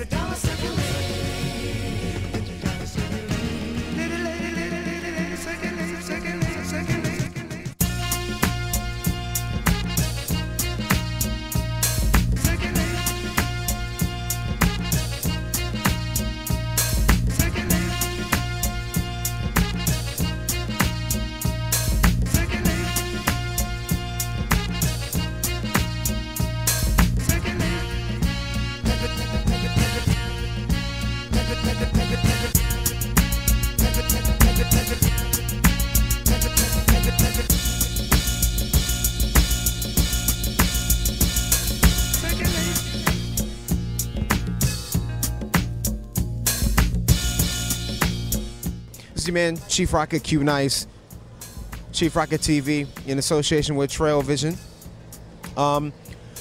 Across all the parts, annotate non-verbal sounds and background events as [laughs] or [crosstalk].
The I was This man, Chief Rocket Q Nice, Chief Rocket TV, in association with Trillvision. Um,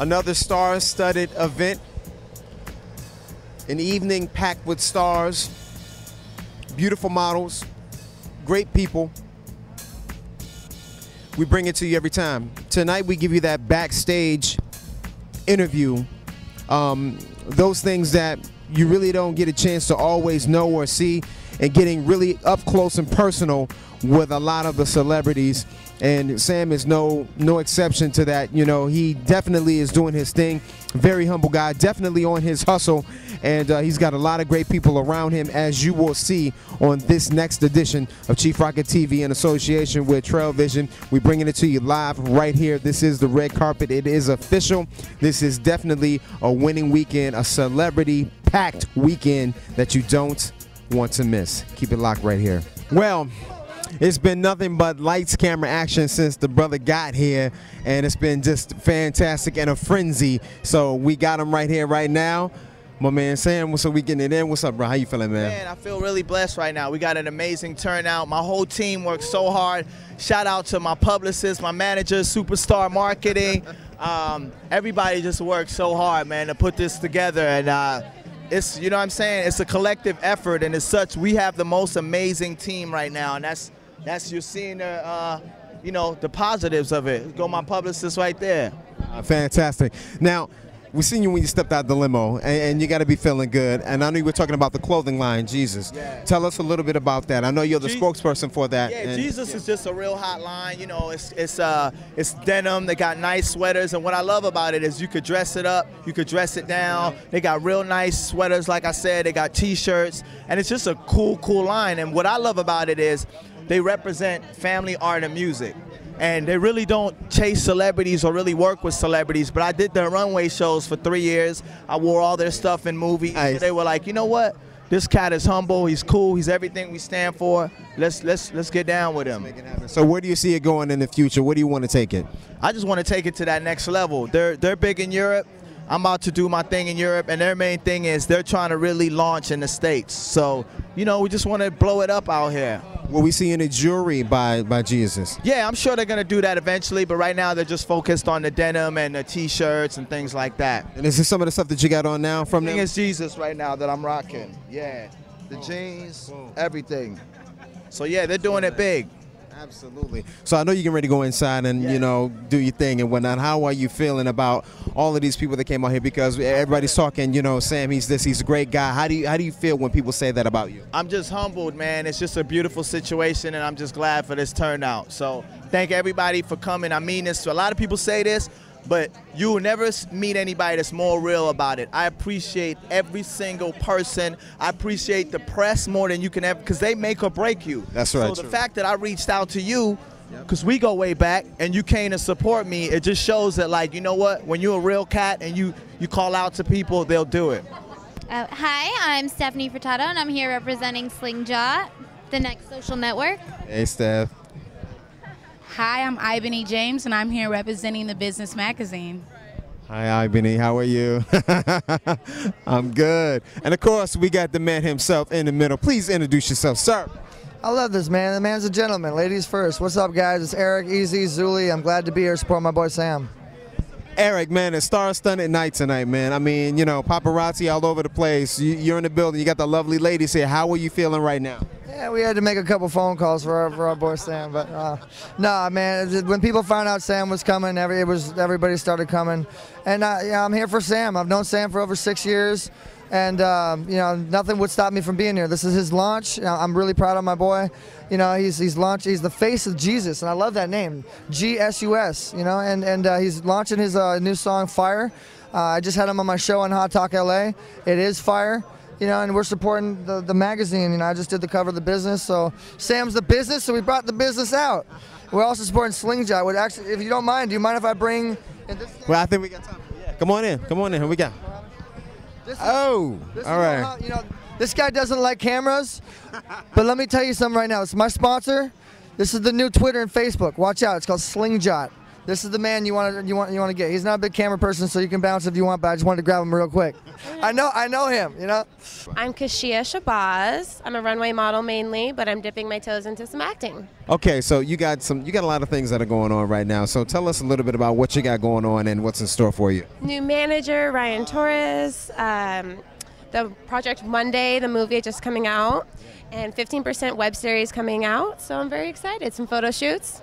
another star-studded event, an evening packed with stars, beautiful models, great people. We bring it to you every time. Tonight we give you that backstage interview, um, those things that you really don't get a chance to always know or see, and getting really up close and personal with a lot of the celebrities. And Sam is no no exception to that. You know, he definitely is doing his thing. Very humble guy, definitely on his hustle, and uh, he's got a lot of great people around him, as you will see on this next edition of Chief Rocket TV in association with Trillvision. We're bringing it to you live right here. This is the red carpet. It is official. This is definitely a winning weekend, a celebrity packed weekend that you don't want to miss. Keep it locked right here. Well, it's been nothing but lights, camera, action since the brother got here, and it's been just fantastic and a frenzy. So we got him right here, right now. My man Sam, what's up? We getting it in. What's up, bro? How you feeling, man? Man, I feel really blessed right now. We got an amazing turnout. My whole team worked so hard. Shout out to my publicist, my manager, Superstar Marketing. [laughs] Um, everybody just worked so hard, man, to put this together. And uh, it's, you know what I'm saying? It's a collective effort, and as such, we have the most amazing team right now. And that's, that's you're seeing the, uh, you know, the positives of it. Go my publicist right there. Uh, fantastic. Now, we seen you when you stepped out the limo, and, and you got to be feeling good. And I know you were talking about the clothing line, Jesus. Yeah. Tell us a little bit about that. I know you're the Je- spokesperson for that. Yeah, Jesus is just a real hot line. You know, it's it's uh it's denim. They got nice sweaters, and what I love about it is you could dress it up, you could dress it down. They got real nice sweaters, like I said. They got T-shirts, and it's just a cool, cool line. And what I love about it is they represent family art and music. And they really don't chase celebrities or really work with celebrities, but I did their runway shows for three years. I wore all their stuff in movies. Nice. They were like, you know what? This cat is humble. He's cool. He's everything we stand for. Let's let's let's get down with him. So where do you see it going in the future? Where do you want to take it? I just want to take it to that next level. They're they're big in Europe. I'm about to do my thing in Europe, and their main thing is they're trying to really launch in the states. So you know, we just want to blow it up out here. Will we see any jewelry by by Jesus? Yeah, I'm sure they're gonna do that eventually, but right now they're just focused on the denim and the t-shirts and things like that. And is this some of the stuff that you got on now from them? is Jesus right now that I'm rocking. Yeah, the oh. jeans, oh. everything. So yeah, they're doing it big. Absolutely. So I know you can ready to go inside and you know do your thing and whatnot. How are you feeling about all of these people that came out here? Because everybody's talking, you know, Sam, he's this, he's a great guy. How do you how do you feel when people say that about you? I'm just humbled, man. It's just a beautiful situation, and I'm just glad for this turnout. So thank everybody for coming. I mean this. A lot of people say this, but you will never meet anybody that's more real about it. I appreciate every single person. I appreciate the press more than you can ever, because they make or break you. That's right, So the true. fact that I reached out to you. Because we go way back, and you came to support me. It just shows that, like, you know what? When you're a real cat and you you call out to people, they'll do it. Uh, hi, I'm Stephanie Furtado, and I'm here representing Slingshot, the next social network. Hey, Steph. Hi, I'm Ibany James, and I'm here representing the Business Magazine. Hi, Ibany. How are you? [laughs] I'm good. And of course, we got the man himself in the middle. Please introduce yourself, sir. I love this man. The man's a gentleman. Ladies first. What's up, guys? It's Eric, EZ, Zuley. I'm glad to be here supporting my boy Sam. Eric, man, it's star-studded night tonight, man. I mean, you know, paparazzi all over the place. You, you're in the building. You got the lovely ladies here. How are you feeling right now? Yeah, we had to make a couple phone calls for our, for our boy Sam, but uh, nah, man. When people found out Sam was coming, every it was everybody started coming, and uh, yeah, I'm here for Sam. I've known Sam for over six years. and um, you know nothing would stop me from being here. This is his launch. I'm really proud of my boy. You know, he's he's launched. He's the face of Jesus, and I love that name, G S U S. You know, and and uh, he's launching his uh, new song Fire. Uh, I just had him on my show on Hot Talk LA. It is Fire. You know, and we're supporting the, the magazine. You know, I just did the cover of the business. So Sam's the business, so we brought the business out. We're also supporting Slingshot. Would actually, if you don't mind, do you mind if I bring? this Well, I think we got time. Yeah. Come on in. Come on in. Here we go. this is- Oh, This all right. how- you know, this guy doesn't like cameras, but let me tell you something right now. It's my sponsor. This is the new Twitter and Facebook. Watch out. It's called Slingshot. This is the man you want to you want you want to get. He's not a big camera person, so you can bounce if you want. But I just wanted to grab him real quick. I know I know him. You know. I'm Kashia Shabazz. I'm a runway model mainly, but I'm dipping my toes into some acting. Okay, so you got some, you got a lot of things that are going on right now. So tell us a little bit about what you got going on and what's in store for you. New manager Ryan Torres. Um, the project Monday, the movie just coming out, and 15% web series coming out. So I'm very excited. Some photo shoots.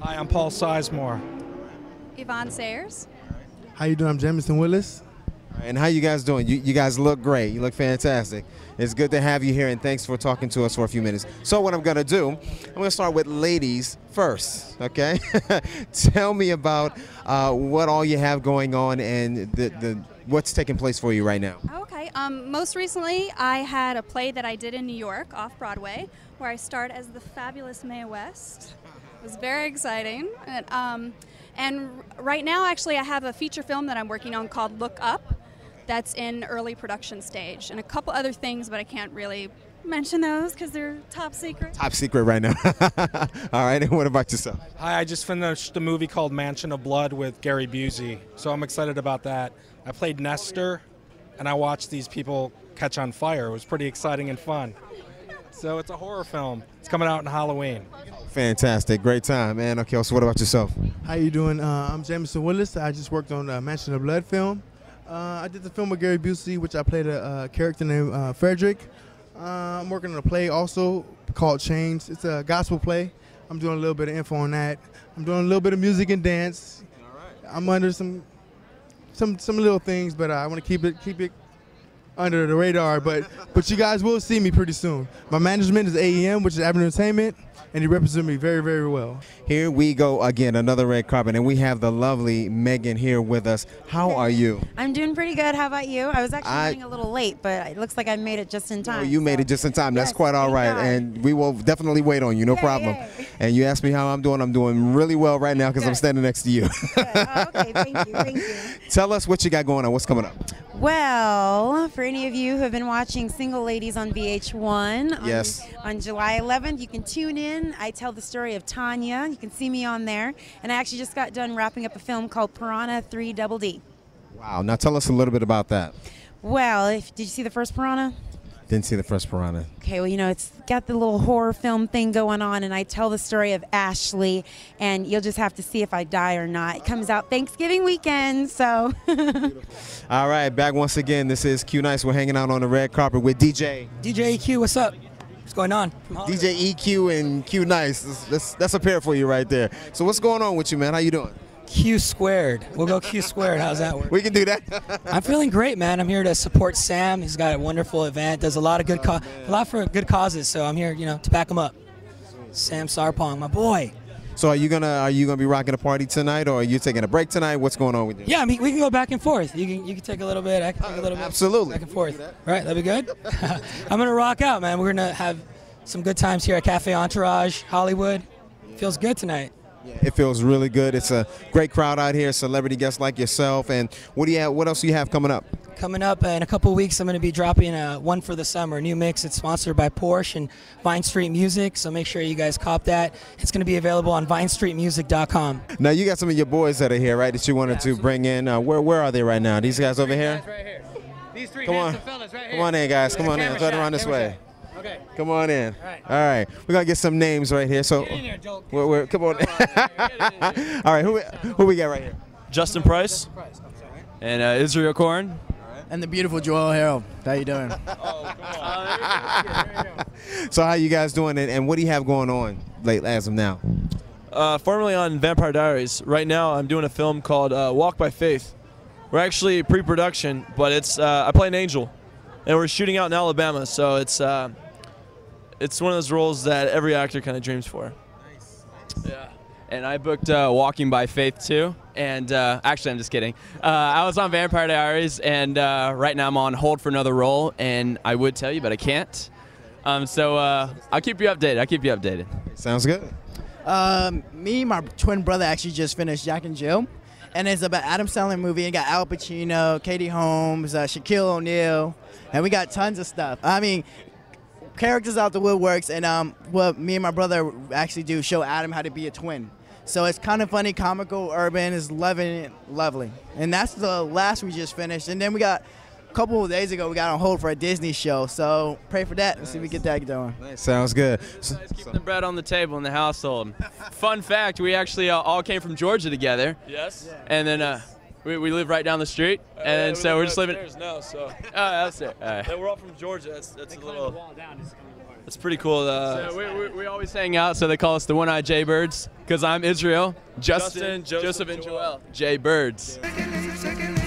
Hi, I'm Paul Sizemore. Yvonne Sayers. How you doing? I'm Jamison Willis. And how you guys doing? You, you guys look great. You look fantastic. It's good to have you here, and thanks for talking to us for a few minutes. So what I'm gonna do, I'm gonna start with ladies first. Okay, [laughs] tell me about uh, what all you have going on and the, the what's taking place for you right now. Okay. Um, most recently, I had a play that I did in New York off Broadway where I starred as the fabulous Mae West. It was very exciting. And, um, and right now, actually, I have a feature film that I'm working on called Look Up that's in early production stage. And a couple other things, but I can't really mention those because they're top secret. Top secret right now. [laughs] all right, and [laughs] what about yourself? Hi, I just finished a movie called Mansion of Blood with Gary Busey, so I'm excited about that. I played Nestor, and I watched these people catch on fire. It was pretty exciting and fun. So it's a horror film. It's coming out in Halloween. Fantastic, great time, man. Okay, so what about yourself? How you doing? Uh, I'm Jamison Willis. I just worked on the Mansion of Blood film. Uh, I did the film with Gary Busey, which I played a uh, character named uh, Frederick. Uh, I'm working on a play also called Chains. It's a gospel play. I'm doing a little bit of info on that. I'm doing a little bit of music and dance. I'm under some some some little things, but I want to keep it keep it under the radar. But but you guys will see me pretty soon. My management is AEM, which is Avenue Entertainment, and he represents me very very well. Here we go again, another red carpet, and we have the lovely Megan here with us. How are you? I'm doing pretty good. How about you? I was actually I- running a little late, but it looks like I made it just in time. Oh, you made it just in time. That's Yes, quite all right, God. and we will definitely wait on you. No Yay, problem. yay. And you asked me how I'm doing. I'm doing really well right now because I'm standing next to you. Good. Oh, okay, thank you, thank you. [laughs] Tell us what you got going on. What's coming up? Well, for any of you who have been watching Single Ladies on VH1, on, Yes. on July 11th, you can tune in. I tell the story of Tanya. You can see me on there. And I actually just got done wrapping up a film called Piranha 3 Double D. Wow. Now tell us a little bit about that. Well, if, did you see the first Piranha? Didn't see the first piranha. Okay, well, you know, it's got the little horror film thing going on, and I tell the story of Ashley, and you'll just have to see if I die or not. It comes out Thanksgiving weekend, so. [laughs] All right, back once again. This is Q Nice. We're hanging out on the red carpet with DJ, DJ EQ, what's up? What's going on? DJ EQ, and Q Nice. That's, that's, that's a pair for you right there. So what's going on with you, man? How you doing? Q squared. We'll go Q squared. How's that work? We can do that. [laughs] I'm feeling great, man. I'm here to support Sam. He's got a wonderful event. Does a lot of good, oh, co- a lot for good causes. So I'm here, you know, to back him up. Sam Sarpong, my boy. so are you gonna are you gonna be rocking a party tonight, or are you taking a break tonight? What's going on with you? Yeah, I mean, we can go back and forth. You can, you can take a little bit. I can take a little bit. Absolutely. Back and forth. Right, that'd be good. [laughs] [laughs] I'm gonna rock out, man. We're gonna have some good times here at Cafe Entourage, Hollywood. Feels good tonight. It feels really good. It's a great crowd out here, celebrity guests like yourself. And what do you have? What else do you have coming up? Coming up in a couple weeks, I'm going to be dropping a one for the summer new mix. It's sponsored by Porsche and Vine Street Music, so make sure you guys cop that. It's going to be available on VineStreetMusic.com. Now you got some of your boys that are here, right? That you wanted to bring in. Uh, where where are they right now? These guys over here. right here. These three Come on. handsome fellas right here. Come on in, guys. Come on in. Camera Right shot, around this camera way. shot. Okay. Come on in. All right. All right. We're gonna get some names right here. So, Get in there, Joel. we're, we're, come on. [laughs] All right. Who we- who we got right here? Justin Price. And uh, Israel Korn. And the beautiful Joel Harold. How you doing? [laughs] So how you guys doing? And, and what do you have going on late as of now? Uh, formerly on Vampire Diaries. Right now, I'm doing a film called uh, Walk by Faith. We're actually pre-production, but it's uh, I play an angel, and we're shooting out in Alabama. So it's uh, it's one of those roles that every actor kind of dreams for. Nice. Yeah. And I booked uh, Walking by Faith too. And uh, actually, I'm just kidding. Uh, I was on Vampire Diaries, and uh, right now I'm on hold for another role. And I would tell you, but I can't. Um, so uh, I'll keep you updated. I'll keep you updated. Sounds good. Um, me, and my twin brother actually just finished Jack and Jill, and it's about Adam Sandler movie. It got Al Pacino, Katie Holmes, uh, Shaquille O'Neal, and we got tons of stuff. I mean, characters out the woodworks, and um, what me and my brother actually do show Adam how to be a twin. So it's kind of funny, comical, urban, is lovely, lovely, and that's the last we just finished. And then we got a couple of days ago we got on hold for a Disney show. So pray for that and see if we get that going. Sounds good. Keeping the bread on the table in the household. Fun fact: we actually uh, all came from Georgia together. Yes. And then uh, we, we live right down the street, and so we're just living. No, So. [laughs] Oh, that's it. All right. Yeah, we're all from Georgia. That's, that's a little. That's pretty cool. Uh, So we, we, we always hang out, so they call us the One-Eyed Jay Birds, because I'm Israel, Justin, Justin, Joseph, Joseph, and Joel. Joel. Jay